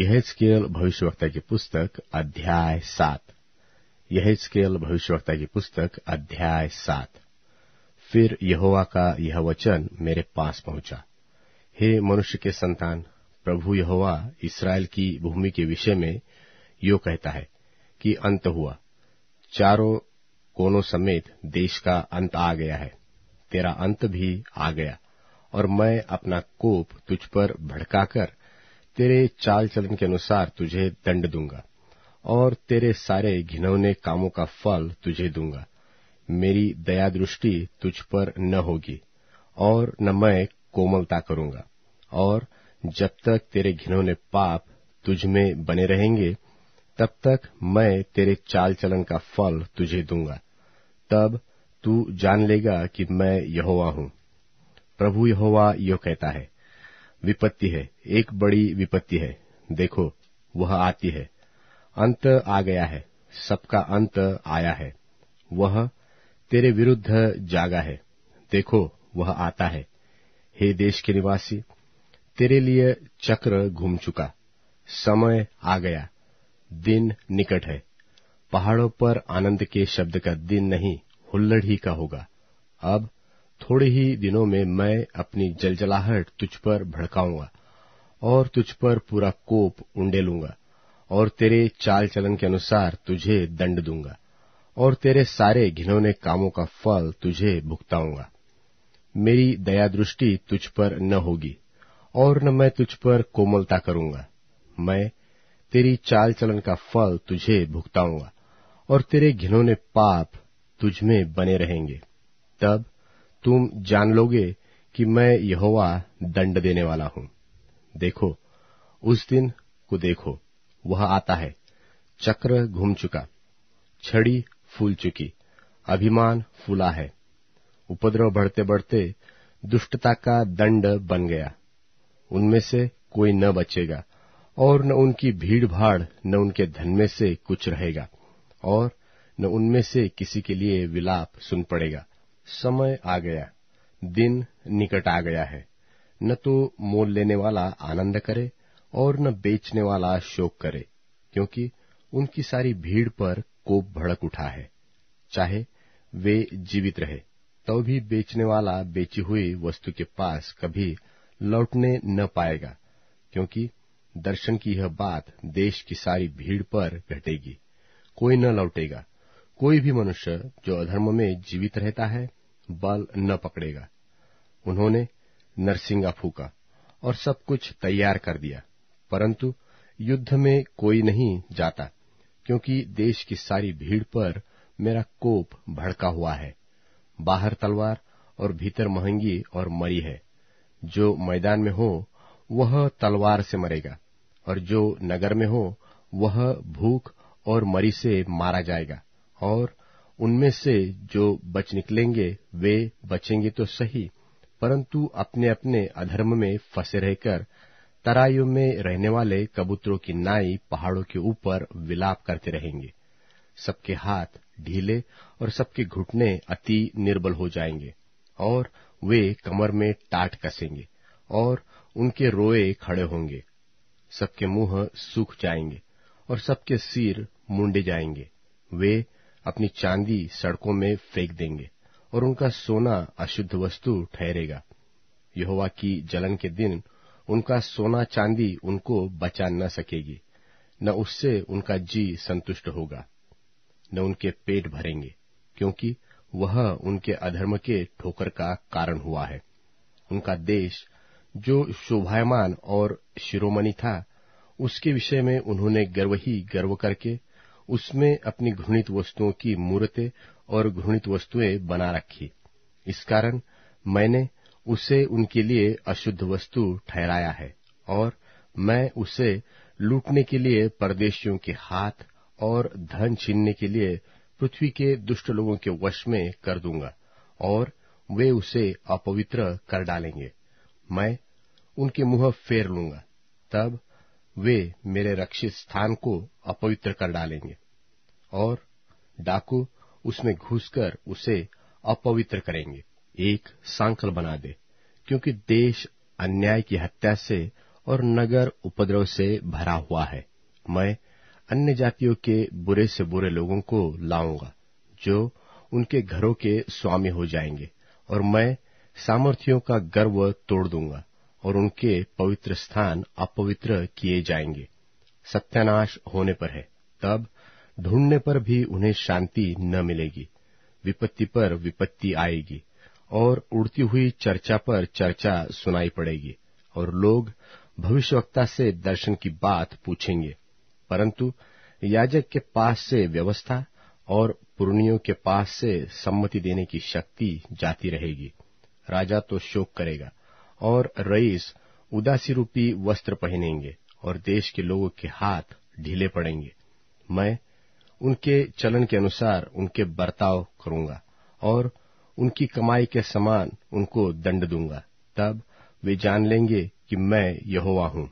यह स्केल भविष्यवक्ता की पुस्तक अध्याय सात। यह स्केल भविष्यवक्ता की पुस्तक अध्याय सात। फिर यहोवा का यह वचन मेरे पास पहुँचा। हे मनुष्य के संतान, प्रभु यहोवा इसराइल की भूमि के विषय में यो कहता है कि अंत हुआ। चारों कोनों समेत देश का अंत आ गया है। तेरा अंत भी आ गया, और मैं अपना कोप तुझ पर भड़काकर तेरे चाल चलन के अनुसार तुझे दंड दूँगा, और तेरे सारे घिनौने कामों का फल तुझे दूँगा। मेरी दया दृष्टि तुझ पर न होगी, और न मैं कोमलता करूँगा। और जब तक तेरे घिनौने पाप तुझ में बने रहेंगे, तब तक मैं तेरे चाल चलन का फल तुझे दूँगा। तब तू जान लेगा कि मैं यहोवा हूँ। प्रभु यहोवा यो कहता है विपत्ति है। एक बड़ी विपत्ति है। देखो, वह आती है। अंत आ गया है। सबका अंत आया है। वह तेरे विरुद्ध जागा है। देखो, वह आता है। हे देश के निवासी, तेरे लिए चक्र घूम चुका। समय आ गया। दिन निकट है। पहाड़ों पर आनंद के शब्द का दिन नहीं, हुल्लड़ ही का होगा। अब थोड़े ही दिनों में मैं अपनी जलजलाहट तुझ पर भड़काऊँगा और तुझ पर पूरा कोप उंडे लूँगा और तेरे चाल चलन के अनुसार तुझे दंड दूँगा और तेरे सारे घिनौने कामों का फल तुझे भुगताऊँगा। मेरी दया दृष्टि तुझ पर न होगी और न मैं तुझ पर कोमलता करूँगा। मैं तेरी चाल चलन का फल तुझे भुगताऊँगा और तेरे घिनौने पाप तुझ में बने रहेंगे। तब तुम जान लोगे कि मैं यहोवा दंड देने वाला हूँ। देखो, उस दिन को देखो, वह आता है। चक्र घूम चुका, छड़ी फूल चुकी, अभिमान फूला है। उपद्रव बढ़ते बढ़ते दुष्टता का दंड बन गया। उनमें से कोई न बचेगा, और न उनकी भीड़ भाड़ न उनके धन में से कुछ रहेगा, और न उनमें से किसी के लिए विलाप सुन पड़ेगा। समय आ गया, दिन निकट आ गया है। न तो मोल लेने वाला आनंद करे और न बेचने वाला शोक करे, क्योंकि उनकी सारी भीड़ पर कोप भड़क उठा है। चाहे वे जीवित रहे तो भी बेचने वाला बेची हुई वस्तु के पास कभी लौटने न पाएगा, क्योंकि दर्शन की यह बात देश की सारी भीड़ पर घटेगी। कोई न लौटेगा। कोई भी मनुष्य जो अधर्म में जीवित रहता है बल न पकड़ेगा। उन्होंने नरसिंगा फूका और सब कुछ तैयार कर दिया। परंतु युद्ध में कोई नहीं जाता, क्योंकि देश की सारी भीड़ पर मेरा कोप भड़का हुआ है। बाहर तलवार और भीतर महँगी और मरी है। जो मैदान में हो, वह तलवार से मरेगा, और जो नगर में हो, वह भूख और मरी से मारा जाएगा, और उनमें से जो बच निकलेंगे, वे बचेंगे तो सही, परंतु अपने अपने अधर्म में फंसे रहकर, तराइयों में रहने वाले कबूतरों की नाई पहाड़ों के ऊपर विलाप करते रहेंगे। सबके हाथ ढीले और सबके घुटने अति निर्बल हो जाएँगे, और वे कमर में टाट कसेंगे, और उनके रोए खड़े होंगे। सबके मुँह सूख जाएँगे और सबके सिर मुंडे जाएँगे। वे अपनी चांदी सड़कों में फेंक देंगे और उनका सोना अशुद्ध वस्तु ठहरेगा। यहोवा की जलन के दिन उनका सोना चांदी उनको बचा न सकेगी, न उससे उनका जी संतुष्ट होगा, न उनके पेट भरेंगे, क्योंकि वह उनके अधर्म के ठोकर का कारण हुआ है। उनका देश जो शोभायमान और शिरोमणि था, उसके विषय में उन्होंने गर्व ही गर्व करके उसमें अपनी घृणित वस्तुओं की मूर्तें और घृणित वस्तुएँ बना रखी। इस कारण मैंने उसे उनके लिए अशुद्ध वस्तु ठहराया है और मैं उसे लूटने के लिए परदेशियों के हाथ और धन छीनने के लिए पृथ्वी के दुष्ट लोगों के वश में कर दूँगा और वे उसे अपवित्र कर डालेंगे। मैं उनके मुँह फेर लूँगा। तब वे मेरे रक्षित स्थान को अपवित्र कर डालेंगे और डाकू उसमें घुसकर उसे अपवित्र करेंगे। एक सांकल बना दे, क्योंकि देश अन्याय की हत्या से और नगर उपद्रव से भरा हुआ है। मैं अन्य जातियों के बुरे से बुरे लोगों को लाऊँगा, जो उनके घरों के स्वामी हो जाएँगे, और मैं सामर्थियों का गर्व तोड़ दूँगा। और उनके पवित्र स्थान अपवित्र किए जाएँगे। सत्यानाश होने पर है। तब ढूँढने पर भी उन्हें शांति न मिलेगी। विपत्ति पर विपत्ति आएगी और उड़ती हुई चर्चा पर चर्चा सुनाई पड़ेगी और लोग भविष्यवक्ता से दर्शन की बात पूछेंगे। परंतु याजक के पास से व्यवस्था और पुरनियों के पास से सम्मति देने की शक्ति जाती रहेगी। राजा तो शोक करेगा। और रईस उदासी रूपी वस्त्र पहनेंगे और देश के लोगों के हाथ ढीले पड़ेंगे। मैं उनके चलन के अनुसार उनके बर्ताव करूँगा और उनकी कमाई के समान उनको दंड दूँगा। तब वे जान लेंगे कि मैं यहोवा हूँ।